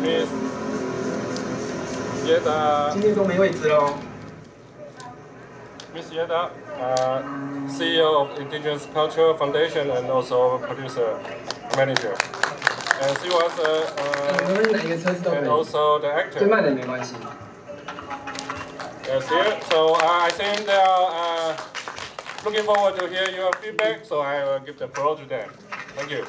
Miss Yedda, 今天都没位置喽。Miss uh, CEO of Indigenous Culture Foundation and also producer manager. And she was uh, uh, and also the actor. Yes, here. So uh, I think they are uh, looking forward to hear your feedback. So I will give the floor to them. Thank you.